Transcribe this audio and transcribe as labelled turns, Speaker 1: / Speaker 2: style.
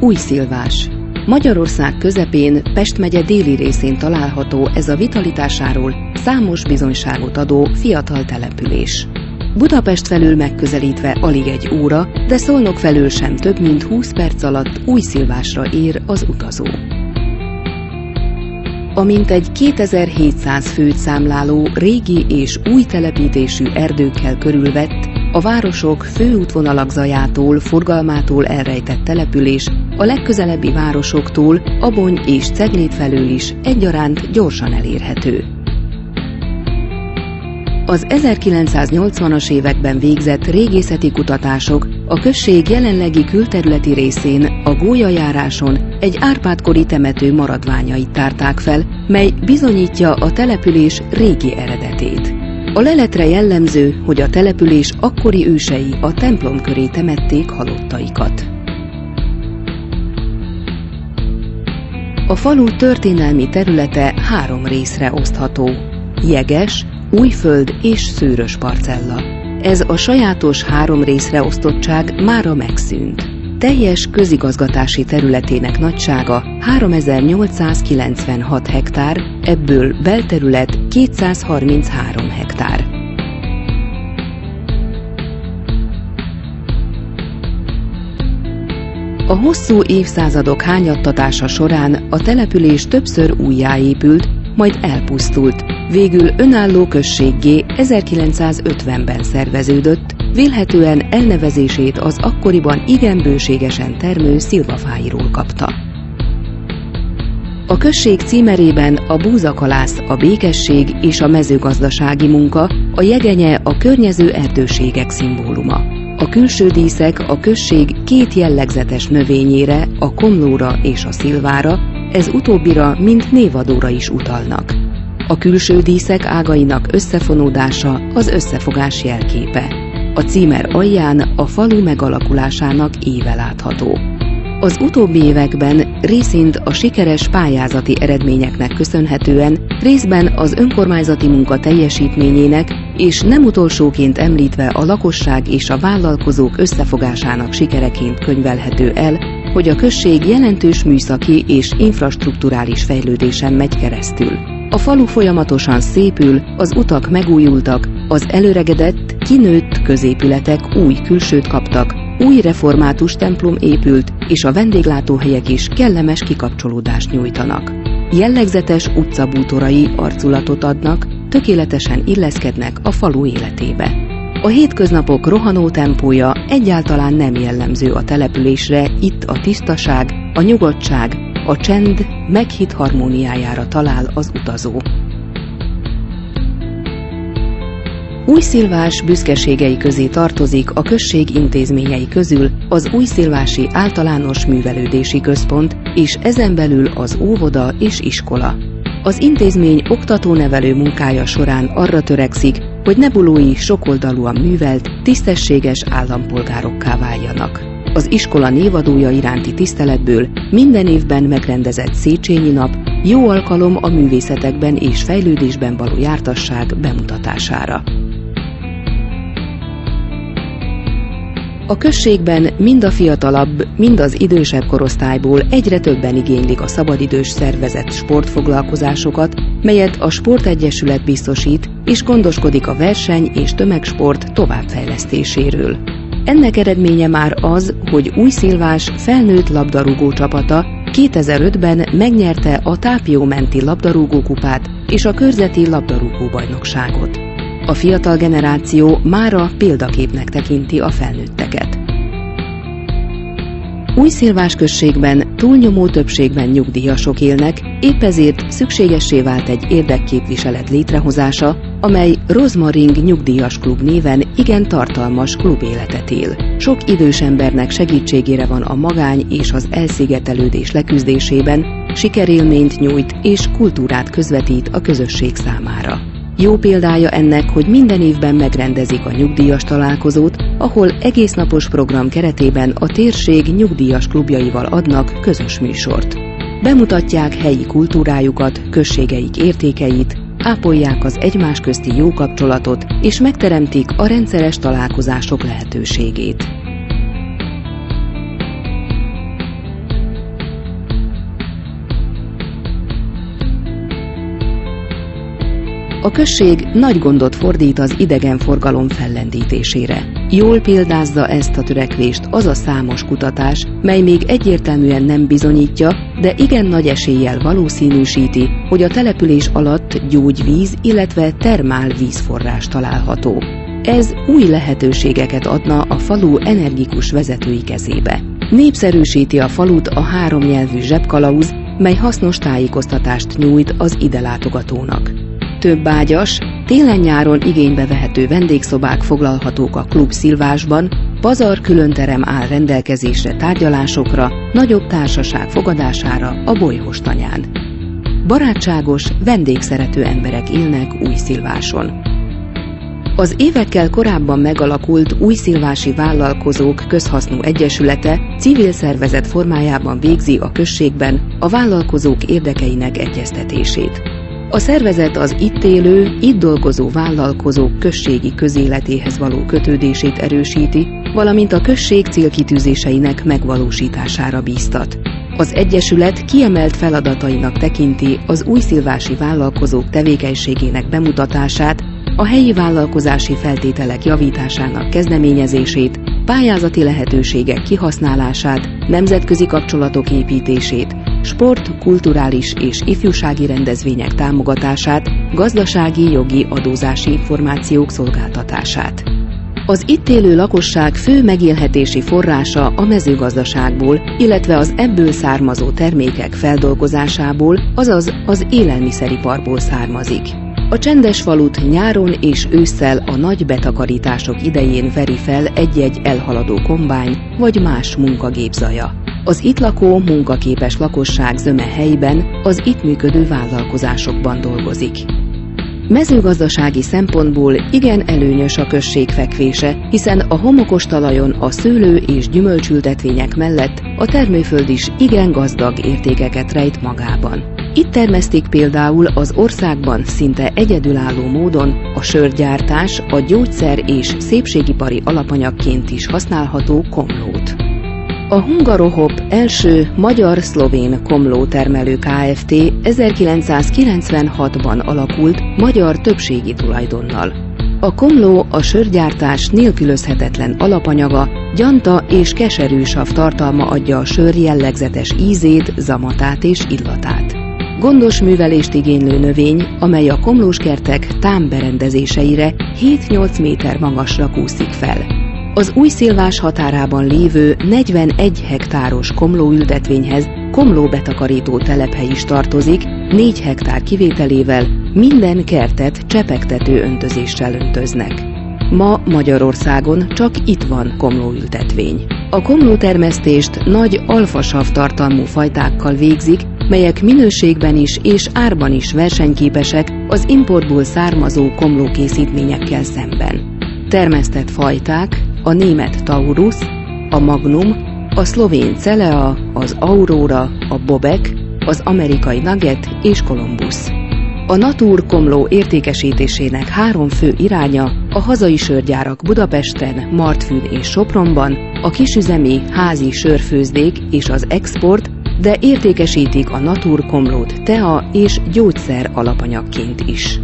Speaker 1: Új Szilvás. Magyarország közepén, Pest megye déli részén található ez a vitalitásáról számos bizonyságot adó fiatal település. Budapest felül megközelítve alig egy óra, de Szolnok felül sem több mint 20 perc alatt új szilvásra ér az utazó. A mintegy 2700 főt számláló régi és új telepítésű erdőkkel körülvett, a városok főútvonalak zajától, forgalmától elrejtett település a legközelebbi városoktól, Abony és Ceglét felől is egyaránt gyorsan elérhető. Az 1980-as években végzett régészeti kutatások a község jelenlegi külterületi részén, a gólyajáráson egy árpádkori temető maradványait tárták fel, mely bizonyítja a település régi eredetét. A leletre jellemző, hogy a település akkori ősei a templom köré temették halottaikat. A falu történelmi területe három részre osztható. Jeges, Újföld és Szőrös parcella. Ez a sajátos három részre osztottság mára megszűnt. Teljes közigazgatási területének nagysága 3896 hektár, ebből belterület 233 hektár. A hosszú évszázadok hányattatása során a település többször újjáépült, majd elpusztult, végül önálló községgé 1950-ben szerveződött, vélhetően elnevezését az akkoriban igen bőségesen termő szilvafáiról kapta. A község címerében a búzakalász, a békesség és a mezőgazdasági munka, a jegenye a környező erdőségek szimbóluma. A külső díszek a község két jellegzetes növényére, a komlóra és a szilvára, ez utóbbira mint névadóra is utalnak. A külső díszek ágainak összefonódása az összefogás jelképe. A címer alján a falu megalakulásának éve látható. Az utóbbi években részint a sikeres pályázati eredményeknek köszönhetően, részben az önkormányzati munka teljesítményének, és nem utolsóként említve a lakosság és a vállalkozók összefogásának sikereként könyvelhető el, hogy a község jelentős műszaki és infrastruktúrális fejlődésen megy keresztül. A falu folyamatosan szépül, az utak megújultak, az előregedett, kinőtt középületek új külsőt kaptak, új református templom épült, és a vendéglátóhelyek is kellemes kikapcsolódást nyújtanak. Jellegzetes utcabútorai arculatot adnak, tökéletesen illeszkednek a falu életébe. A hétköznapok rohanó tempója egyáltalán nem jellemző a településre, itt a tisztaság, a nyugodtság, a csend meghitt harmóniájára talál az utazó. Új Szilvás büszkeségei közé tartozik a község intézményei közül az Új Szilvási Általános Művelődési Központ, és ezen belül az óvoda és iskola. Az intézmény oktató-nevelő munkája során arra törekszik, hogy nebulói sokoldalúan művelt, tisztességes állampolgárokká váljanak. Az iskola névadója iránti tiszteletből minden évben megrendezett Széchenyi nap jó alkalom a művészetekben és fejlődésben való jártasság bemutatására. A községben mind a fiatalabb, mind az idősebb korosztályból egyre többen igénylik a szabadidős szervezett sportfoglalkozásokat, melyet a Sportegyesület biztosít, és gondoskodik a verseny és tömegsport továbbfejlesztéséről. Ennek eredménye már az, hogy új szilvás felnőtt labdarúgó csapata 2005-ben megnyerte a Tápiómenti labdarúgókupát és a körzeti labdarúgó bajnokságot. A fiatal generáció mára példaképnek tekinti a felnőtteket. Új szilvás túlnyomó többségben nyugdíjasok élnek, épp ezért szükségessé vált egy érdekképviselet létrehozása, amely Rosmaring Nyugdíjas Klub néven igen tartalmas klubéletet él. Sok idős embernek segítségére van a magány és az elszigetelődés leküzdésében, sikerélményt nyújt és kultúrát közvetít a közösség számára. Jó példája ennek, hogy minden évben megrendezik a nyugdíjas találkozót, ahol egésznapos program keretében a térség nyugdíjas klubjaival adnak közös műsort. Bemutatják helyi kultúrájukat, községeik értékeit, ápolják az egymás közti jó kapcsolatot, és megteremtik a rendszeres találkozások lehetőségét. A község nagy gondot fordít az idegenforgalom fellendítésére. Jól példázza ezt a törekvést az a számos kutatás, mely még egyértelműen nem bizonyítja, de igen nagy eséllyel valószínűsíti, hogy a település alatt gyógyvíz, illetve termál vízforrás található. Ez új lehetőségeket adna a falu energikus vezetői kezébe. Népszerűsíti a falut a három nyelvű zsebkalauz, mely hasznos tájékoztatást nyújt az ide látogatónak. Több ágyas, télen-nyáron igénybe vehető vendégszobák foglalhatók a klub szilvásban, pazar különterem áll rendelkezésre tárgyalásokra, nagyobb társaság fogadására a bolyhostanyán. Barátságos, vendégszerető emberek élnek új szilváson. Az évekkel korábban megalakult új szilvási vállalkozók közhasznú egyesülete civil szervezet formájában végzi a községben a vállalkozók érdekeinek egyeztetését. A szervezet az itt élő, itt dolgozó vállalkozók községi közéletéhez való kötődését erősíti, valamint a község célkitűzéseinek megvalósítására bíztat. Az Egyesület kiemelt feladatainak tekinti az új szilvási vállalkozók tevékenységének bemutatását, a helyi vállalkozási feltételek javításának kezdeményezését, pályázati lehetőségek kihasználását, nemzetközi kapcsolatok építését, sport, kulturális és ifjúsági rendezvények támogatását, gazdasági, jogi, adózási információk szolgáltatását. Az itt élő lakosság fő megélhetési forrása a mezőgazdaságból, illetve az ebből származó termékek feldolgozásából, azaz az élelmiszeriparból származik. A csendes falut nyáron és ősszel a nagy betakarítások idején veri fel egy-egy elhaladó kombány vagy más munkagépzaja. Az itt lakó, munkaképes lakosság zöme helyben az itt működő vállalkozásokban dolgozik. Mezőgazdasági szempontból igen előnyös a község fekvése, hiszen a homokos talajon a szőlő és gyümölcsültetvények mellett a termőföld is igen gazdag értékeket rejt magában. Itt termesztik például az országban szinte egyedülálló módon a sörgyártás, a gyógyszer és szépségipari alapanyagként is használható komlót. A Hungarohop első magyar-szlovén komlótermelő Kft. 1996-ban alakult magyar többségi tulajdonnal. A komló a sörgyártás nélkülözhetetlen alapanyaga, gyanta és keserű sav tartalma adja a sör jellegzetes ízét, zamatát és illatát. Gondos művelést igénylő növény, amely a komlóskertek támberendezéseire 7-8 méter magasra kúszik fel. Az új szilvás határában lévő 41 hektáros komlóültetvényhez komlóbetakarító telephely is tartozik, 4 hektár kivételével minden kertet csepegtető öntözéssel öntöznek. Ma Magyarországon csak itt van komlóültetvény. A komlótermesztést nagy alfasav tartalmú fajtákkal végzik, melyek minőségben is és árban is versenyképesek az importból származó komlókészítményekkel szemben. Termesztett fajták a német Taurus, a Magnum, a szlovén Celea, az Aurora, a Bobek, az amerikai Nugget és Columbus. A Natur Komló értékesítésének három fő iránya a hazai sörgyárak Budapesten, Martfűn és Sopronban, a kisüzemi házi sörfőzdék és az export, de értékesítik a Natur Komlót tea és gyógyszer alapanyagként is.